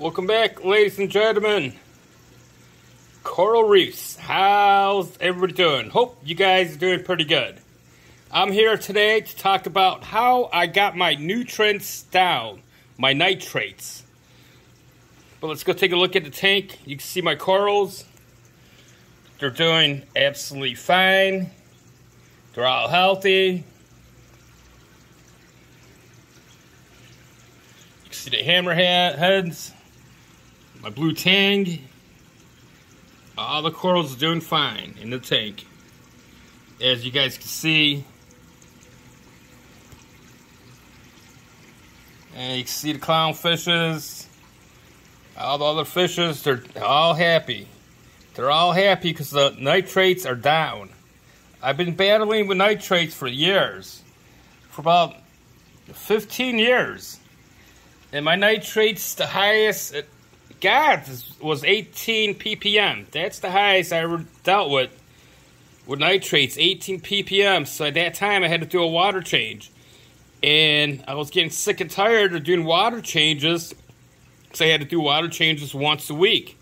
Welcome back, ladies and gentlemen. Coral Reefs, how's everybody doing? Hope you guys are doing pretty good. I'm here today to talk about how I got my nutrients down, my nitrates. But let's go take a look at the tank. You can see my corals. They're doing absolutely fine. They're all healthy. You can see the hammerhead heads my blue tang. All the corals are doing fine in the tank. As you guys can see. And you can see the clownfishes. All the other fishes, they're all happy. They're all happy because the nitrates are down. I've been battling with nitrates for years. For about 15 years. And my nitrates, the highest God was 18 ppm. That's the highest I ever dealt with with nitrates, 18 ppm. So at that time, I had to do a water change, and I was getting sick and tired of doing water changes, so I had to do water changes once a week.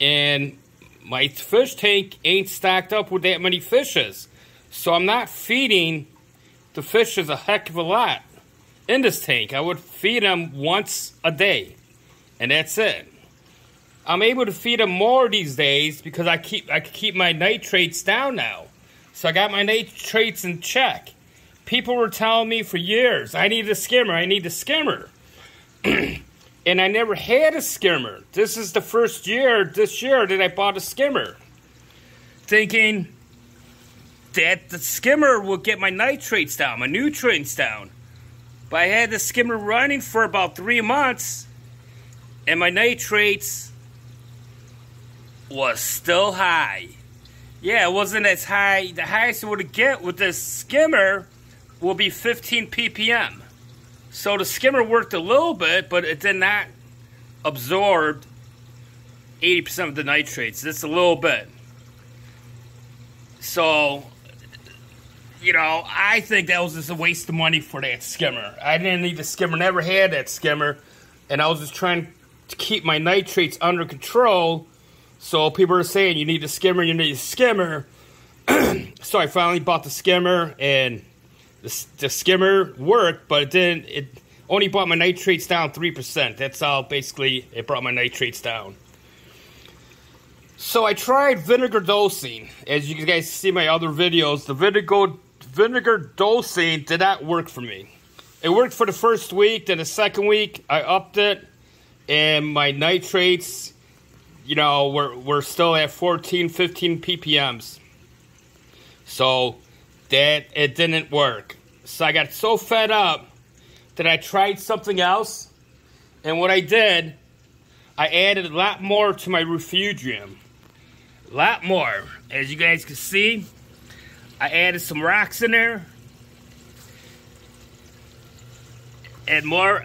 And my fish tank ain't stocked up with that many fishes, so I'm not feeding the fishes a heck of a lot in this tank. I would feed them once a day and that's it. I'm able to feed them more these days because I keep I keep my nitrates down now. So I got my nitrates in check. People were telling me for years, I need a skimmer, I need a skimmer. and I never had a skimmer. This is the first year this year that I bought a skimmer. Thinking that the skimmer will get my nitrates down, my nutrients down. But I had the skimmer running for about three months and my nitrates was still high. Yeah, it wasn't as high. The highest it would get with this skimmer will be 15 ppm. So the skimmer worked a little bit, but it did not absorb 80% of the nitrates. Just a little bit. So, you know, I think that was just a waste of money for that skimmer. I didn't need the skimmer, never had that skimmer, and I was just trying to keep my nitrates under control. So people are saying you need a skimmer, you need a skimmer. so I finally bought the skimmer, and the, the skimmer worked, but it didn't. It only brought my nitrates down three percent. That's all. Basically, it brought my nitrates down. So I tried vinegar dosing. As you guys see my other videos, the vinegar vinegar dosing did not work for me. It worked for the first week. Then the second week, I upped it and my nitrates, you know, we're, we're still at 14, 15 ppms. So that it didn't work. So I got so fed up that I tried something else. And what I did, I added a lot more to my refugium. A lot more. As you guys can see, I added some rocks in there. And more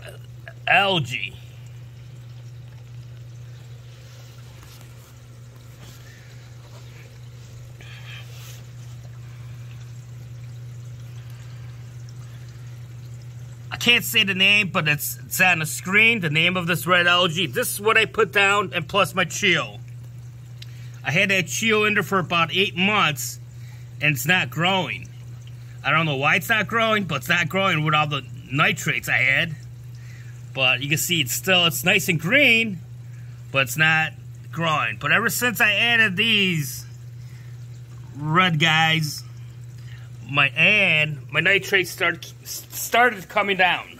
algae. Can't say the name, but it's, it's on the screen, the name of this red algae. This is what I put down, and plus my chio. I had that chio in there for about eight months, and it's not growing. I don't know why it's not growing, but it's not growing with all the nitrates I had. But you can see it's still, it's nice and green, but it's not growing. But ever since I added these red guys, my and my nitrates started started coming down.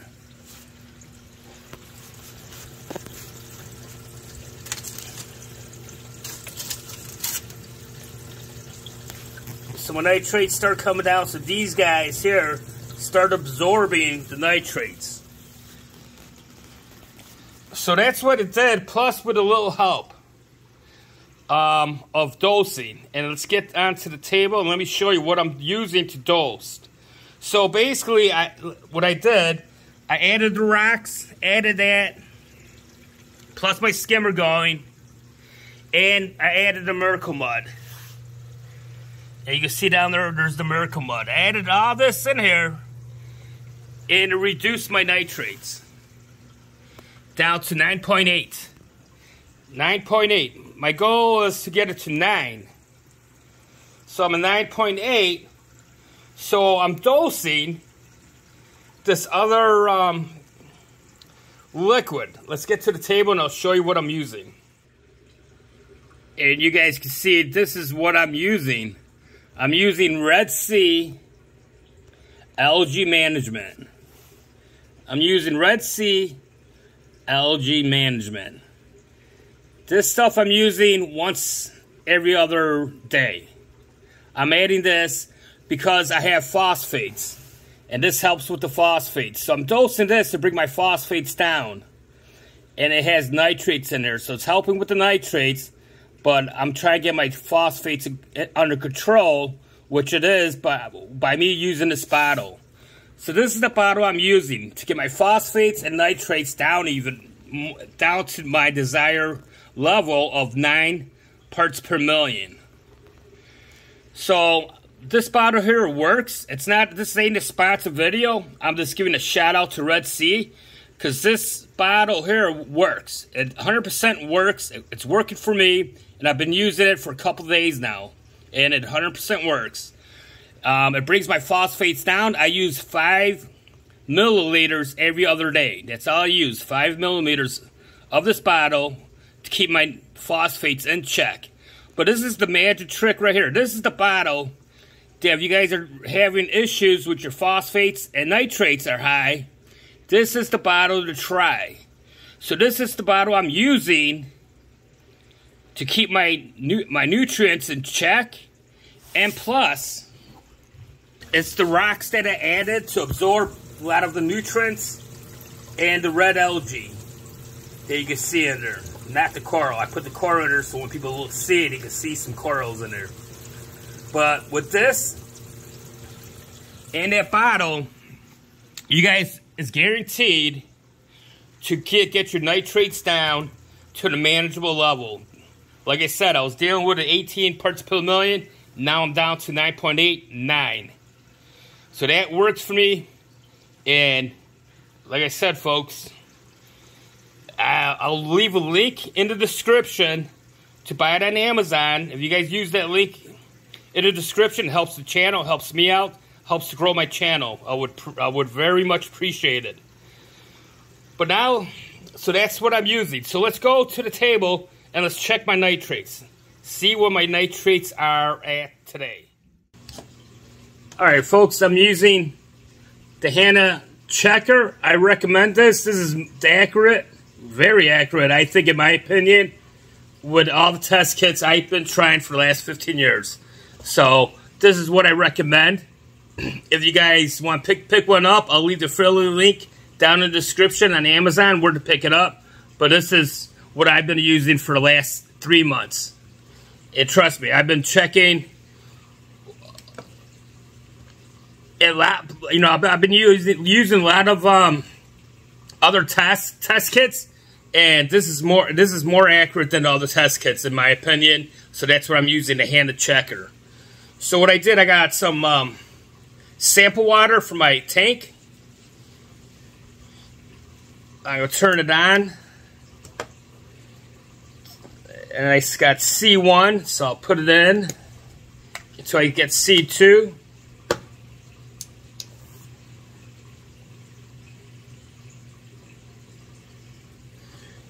So my nitrates start coming down, so these guys here start absorbing the nitrates. So that's what it did, plus with a little help um, of dosing. And let's get onto the table and let me show you what I'm using to dose. So basically, I what I did, I added the rocks, added that, plus my skimmer going, and I added the miracle mud. And you can see down there, there's the miracle mud. I added all this in here, and it reduced my nitrates. down to 9.8. 9.8. My goal is to get it to 9. So I'm a 9.8. So I'm dosing this other um, liquid. Let's get to the table and I'll show you what I'm using. And you guys can see this is what I'm using. I'm using Red Sea Algae Management. I'm using Red Sea Algae Management. This stuff I'm using once every other day. I'm adding this because I have phosphates. And this helps with the phosphates. So I'm dosing this to bring my phosphates down. And it has nitrates in there. So it's helping with the nitrates. But I'm trying to get my phosphates under control, which it is by, by me using this bottle. So this is the bottle I'm using to get my phosphates and nitrates down even down to my desired level of 9 parts per million. So this bottle here works. It's not, this ain't a sponsor video. I'm just giving a shout out to Red Sea because this bottle here works. It 100% works. It's working for me and I've been using it for a couple days now and it 100% works. Um, it brings my phosphates down. I use 5 milliliters every other day. That's all I use, 5 millimeters of this bottle keep my phosphates in check. But this is the magic trick right here. This is the bottle if you guys are having issues with your phosphates and nitrates are high, this is the bottle to try. So this is the bottle I'm using to keep my my nutrients in check. And plus, it's the rocks that I added to absorb a lot of the nutrients and the red algae that you can see in there. Not the coral. I put the coral in there so when people look, see it, you can see some corals in there. But with this and that bottle, you guys is guaranteed to get, get your nitrates down to the manageable level. Like I said, I was dealing with an 18 parts per million. Now I'm down to 9.89. So that works for me. And like I said, folks, Uh, I'll leave a link in the description to buy it on Amazon. If you guys use that link in the description. It helps the channel, helps me out, helps to grow my channel. I would I would very much appreciate it. But now, so that's what I'm using. So let's go to the table and let's check my nitrates. See what my nitrates are at today. All right, folks, I'm using the Hanna Checker. I recommend this. This is accurate, very accurate, I think, in my opinion, with all the test kits I've been trying for the last 15 years. So this is what I recommend. if you guys want to pick pick one up, I'll leave the affiliate link down in the description on Amazon where to pick it up. But this is what I've been using for the last three months. And trust me, I've been checking a lot. You know, I've, been using using a lot of um, other test test kits, and this is more this is more accurate than all the test kits in my opinion. So that's what I'm using to Hanna Checker. So what I did, I got some um, sample water for my tank. Going to turn it on. And I got C1, so I'll put it in until I get C2.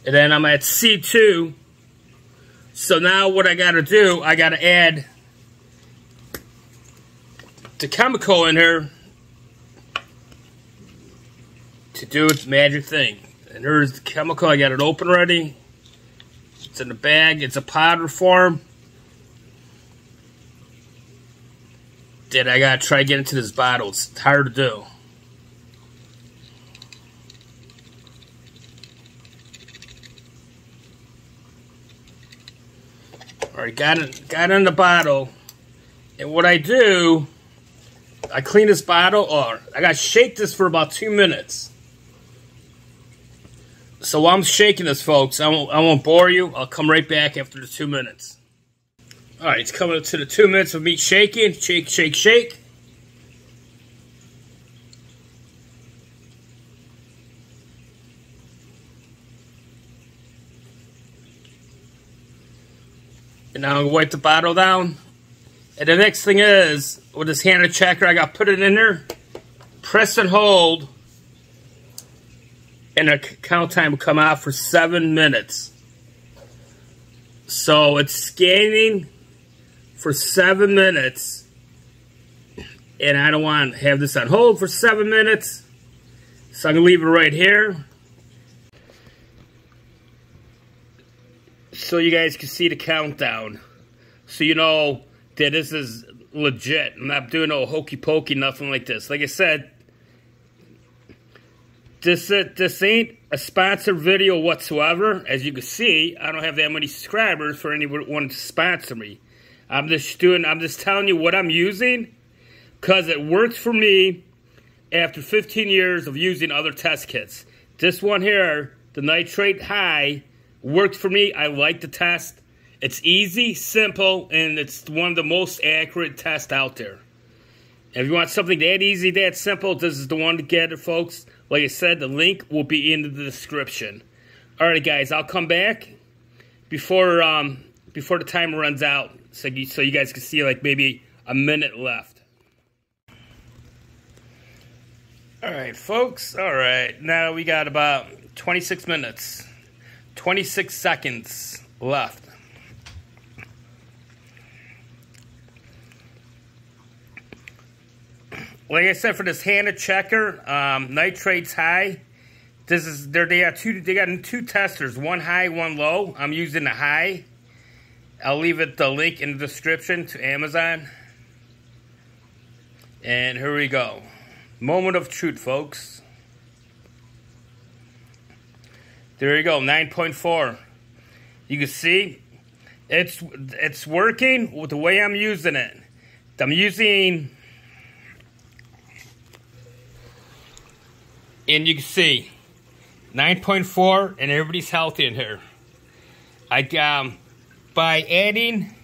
And then I'm at C2. So now what I got to do, I got to add the chemical in here to do its magic thing. And here's the chemical. I got it open ready. It's in a bag. It's a powder form. Then I gotta try to get into this bottle. It's hard to do. Alright, got it got it in the bottle. And what I do I clean this bottle, or I got to shake this for about two minutes. So while I'm shaking this, folks, I won't, I won't bore you. I'll come right back after the two minutes. All right, it's coming up to the two minutes of me shaking. Shake, shake, shake. And now I'm going to wipe the bottle down. And the next thing is, with this Hanna checker, I got to put it in there, press and hold, and the count time will come out for seven minutes. So it's scanning for seven minutes. And I don't want to have this on hold for seven minutes. So I'm going to leave it right here. So you guys can see the countdown. So you know that this is legit. I'm not doing no hokey pokey, nothing like this. Like I said, this, uh, this ain't a sponsored video whatsoever. As you can see, I don't have that many subscribers for anyone to sponsor me. I'm just doing, I'm just telling you what I'm using because it works for me after 15 years of using other test kits. This one here, the nitrate high, works for me. I like the test. It's easy, simple, and it's one of the most accurate tests out there. If you want something that easy, that simple, this is the one to get it, folks. Like I said, the link will be in the description. All right, guys, I'll come back before um, before the timer runs out, so you, so you guys can see like maybe a minute left. All right, folks. All right, now we got about 26 minutes, 26 seconds left. like I said, for this Hanna checker, um, nitrates high. This is. They got two. They got two testers, one high, one low. I'm using the high. I'll leave it the link in the description to Amazon. And here we go. Moment of truth, folks. There you go, 9.4. You can see it's it's working with the way I'm using it. I'm using and you can see 9.4 and everybody's healthy in here. I um, by adding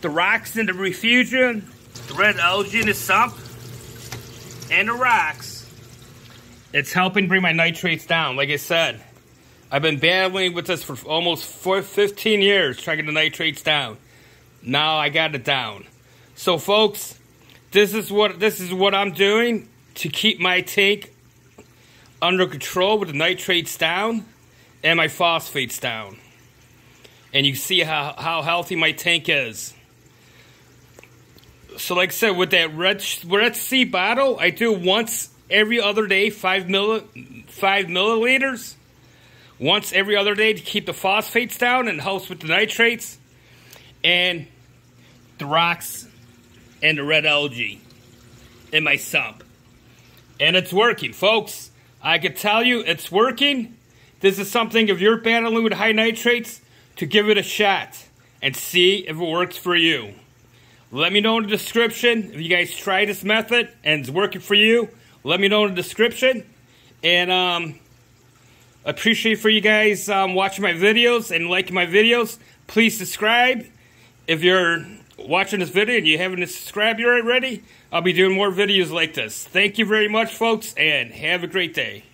the rocks in the refugium, the red algae in the sump, and the rocks, it's helping bring my nitrates down. Like I said, I've been battling with this for almost four, 15 years, trying to get the nitrates down. Now I got it down. So folks, this is what this is what I'm doing to keep my tank under control with the nitrates down and my phosphates down. And you see how, how healthy my tank is. So like I said, with that red, red sea bottle, I do once every other day, five, milli, five milliliters. Once every other day to keep the phosphates down and helps with the nitrates. And the rocks and the red algae in my sump. And it's working, folks. I can tell you it's working. This is something, if you're battling with high nitrates, to give it a shot and see if it works for you. Let me know in the description if you guys try this method and it's working for you. Let me know in the description. And um, appreciate for you guys um, watching my videos and liking my videos. Please subscribe. If you're watching this video and you haven't subscribed already, I'll be doing more videos like this. Thank you very much, folks, and have a great day.